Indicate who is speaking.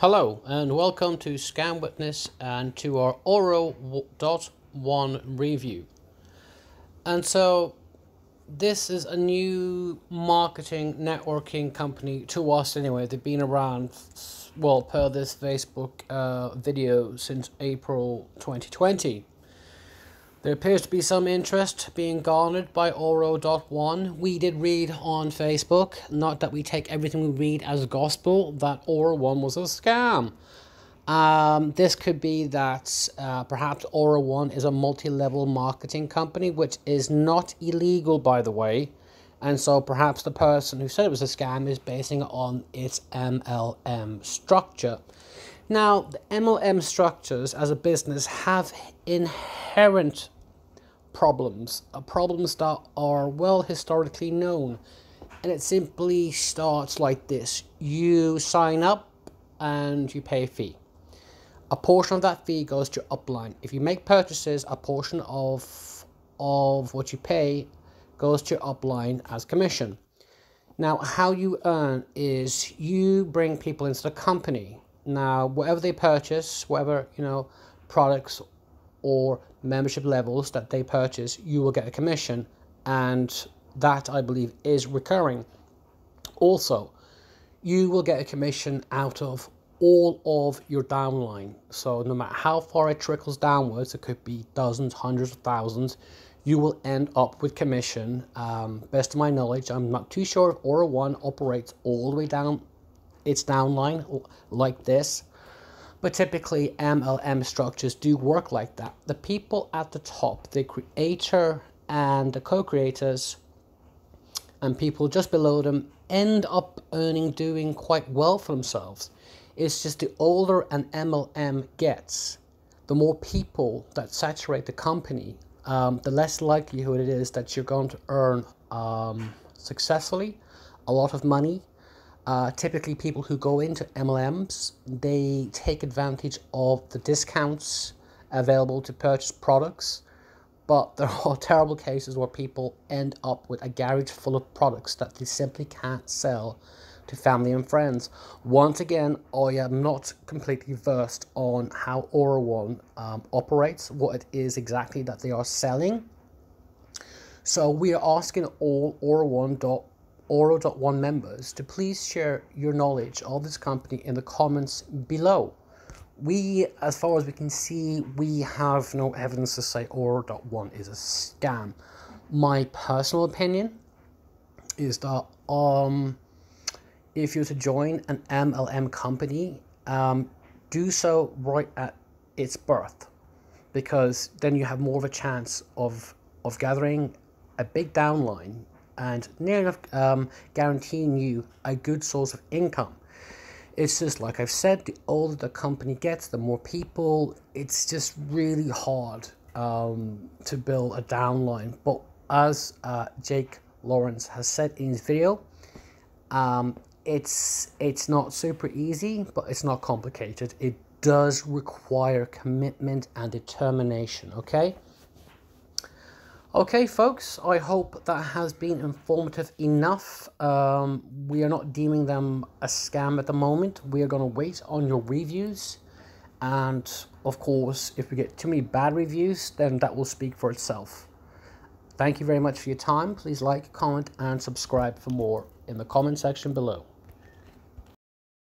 Speaker 1: Hello and welcome to Scam Witness and to our Oro dot one review. And so this is a new marketing networking company to us anyway. They've been around, well, per this Facebook uh, video since April 2020. There appears to be some interest being garnered by Oro.1. We did read on Facebook, not that we take everything we read as gospel, that Oro1 was a scam. Um, this could be that uh, perhaps Oro1 is a multi-level marketing company, which is not illegal, by the way. And so perhaps the person who said it was a scam is basing it on its MLM structure. Now, the MLM structures as a business have inherent problems, problems that are well historically known. And it simply starts like this you sign up and you pay a fee. A portion of that fee goes to upline. If you make purchases, a portion of of what you pay goes to upline as commission. Now, how you earn is you bring people into the company now, whatever they purchase, whatever, you know, products or membership levels that they purchase, you will get a commission. And that, I believe, is recurring. Also, you will get a commission out of all of your downline. So no matter how far it trickles downwards, it could be dozens, hundreds of thousands, you will end up with commission. Um, best of my knowledge, I'm not too sure if Oro1 operates all the way down its downline like this. But typically MLM structures do work like that. The people at the top, the creator and the co-creators and people just below them end up earning doing quite well for themselves. It's just the older an MLM gets, the more people that saturate the company, um, the less likelihood it is that you're going to earn um, successfully a lot of money uh, typically, people who go into MLMs, they take advantage of the discounts available to purchase products, but there are terrible cases where people end up with a garage full of products that they simply can't sell to family and friends. Once again, I am not completely versed on how Oro1 um, operates, what it is exactly that they are selling. So we are asking all Oro1 Oro.1 members to please share your knowledge of this company in the comments below. We, as far as we can see, we have no evidence to say Oro.1 is a scam. My personal opinion is that um, if you're to join an MLM company, um, do so right at its birth because then you have more of a chance of of gathering a big downline and near enough um, guaranteeing you a good source of income. It's just like I've said, the older the company gets, the more people, it's just really hard um, to build a downline. But as uh, Jake Lawrence has said in his video, um, it's it's not super easy, but it's not complicated. It does require commitment and determination. Okay. Okay, folks, I hope that has been informative enough. Um, we are not deeming them a scam at the moment. We are going to wait on your reviews. And of course, if we get too many bad reviews, then that will speak for itself. Thank you very much for your time. Please like, comment, and subscribe for more in the comment section below.